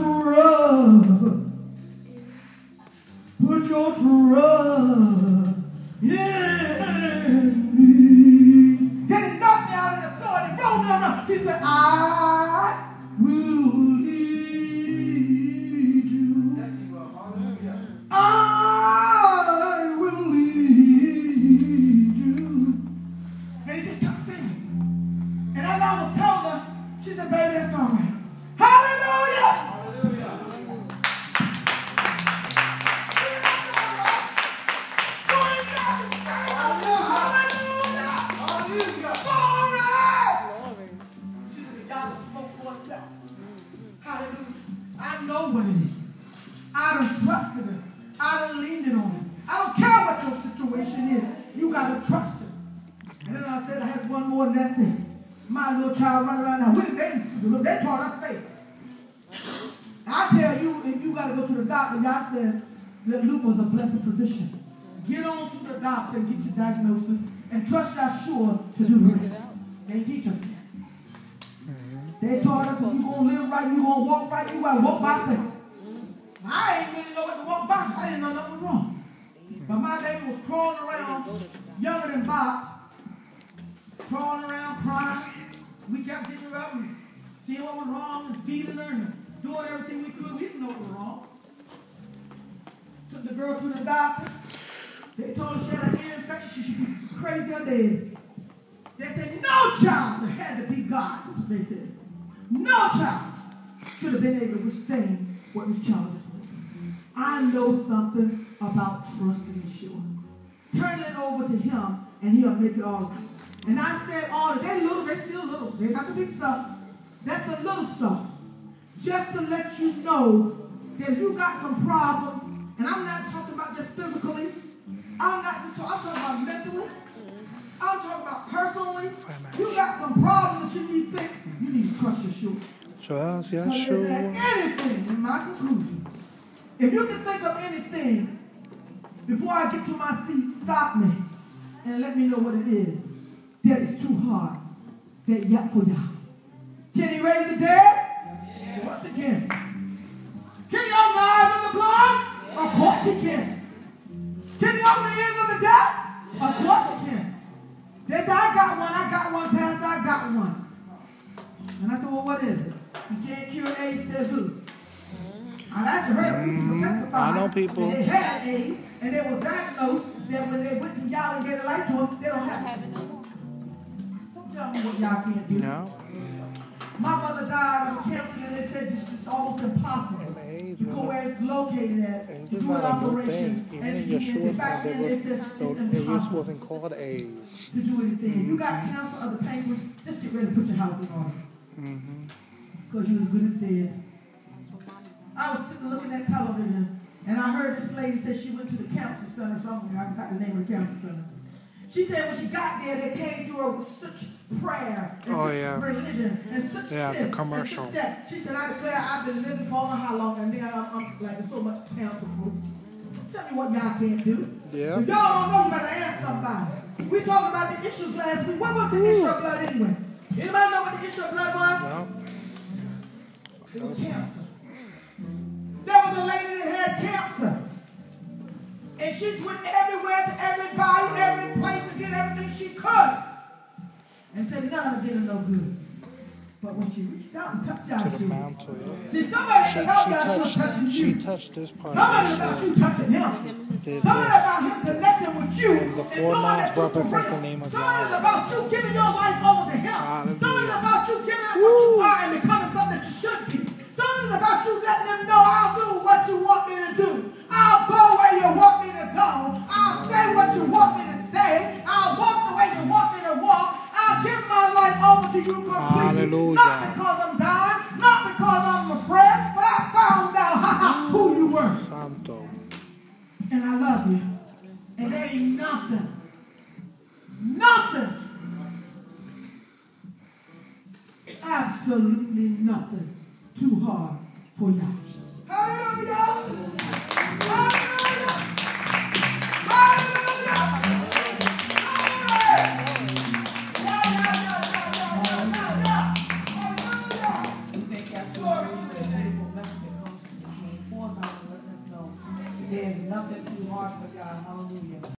trust, put your trust in me. Then he knocked me out of the floor and he rolled. He said, I know what it is. I it. I don't lean it on it. I don't care what your situation is. You got to trust it. And then I said I had one more and that's it. My little child running around now. When they, they taught us faith. I tell you, if you got to go to the doctor, God said that was a blessed physician. Get on to the doctor and get your diagnosis and trust Yahshua to do to right, you're going to walk right, you got to walk by faith. I ain't really know what to walk by. I didn't know nothing wrong. But my baby was crawling around, younger than Bob, crawling around, crying. We kept getting her up seeing what was wrong and feeding her and doing everything we could. We didn't know what was wrong. Took the girl to the doctor. They told her she had an ear infection. She should be crazy or dead. They said, no child had to be God. That's what they said. No child should have been able to withstand what this child through. I know something about trusting Yeshua. Turn it over to him and he'll make it all right. And I said, all oh, they little, they still little. They got the big stuff. That's the little stuff. Just to let you know that you got some problems, and I'm not talking about just physically. I'm not just talking, I'm talking about mentally. I'm talking about personally. You got some problems that you need fixed. You need to trust Yeshua. Trust Yeshua. Anything in my conclusion. If you can think of anything before I get to my seat, stop me and let me know what it is that is too hard that yet for y'all. Can he raise the dead? Yes. Once again. Can he open the eyes of the blind? Yes. Of course he can. Can he open the ears of the deaf? Yes. Of course he can. They said, I got one, I got one, Pastor, I got one. And I said, well, what is it? You can't cure AIDS, says who? I've actually heard mm-hmm. testify. I know people. They had AIDS, and they were diagnosed that when they went to y'all and gave a life to them, they don't have it no more. Don't tell me what y'all can't do. No. My mother died of cancer, and they said it's just almost impossible to go where it's located at to do an operation. Even and in your shorts, back then, was, it's, it's AIDS wasn't called AIDS. To do anything. Mm-hmm. You got cancer of the pancreas, just get ready to put your house in order. Mm-hmm. Because you was good as dead. I was sitting looking at television, and I heard this lady say she went to the cancer center somewhere. I forgot the name of the cancer center. She said when she got there, they came to her with such prayer and oh, such yeah. religion and such yeah, this, the commercial. And such that. She said, I declare I've been living for I how long, and now I'm, I'm like so much cancer fruit. Tell me what y'all can't do. Yeah. If y'all don't know, you better ask somebody. We talked about the issues last week. What was the Ooh. issue of blood anyway? Anybody know what the issue of blood was? No. It was cancer. There was a lady that had cancer. And she went everywhere to everybody, every place, and did everything she could. And said, none of it did no good. But when she reached out and touched y'all shoes, see, somebody she, help y'all touching you. She touched this part. Somebody about you touching him. Somebody about him connecting with you. And the four lines represent the name of God. Somebody about you giving your life over to him. Somebody about you giving up what you are and becoming Something about you letting them know I'll do what you want me to do. I'll go where you want me to go. I'll say what you want me to say. I'll walk the way you want me to walk. I'll give my life over to you completely. Hallelujah. Not because I'm dying, not because I'm afraid, but I found out who you were. Santo. And I love you. And there ain't nothing, nothing, absolutely nothing too hard for. Hallelujah. Hallelujah. Hallelujah. There's nothing too hard for God. Hallelujah.